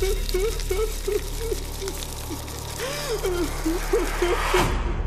Ha ha ha ha!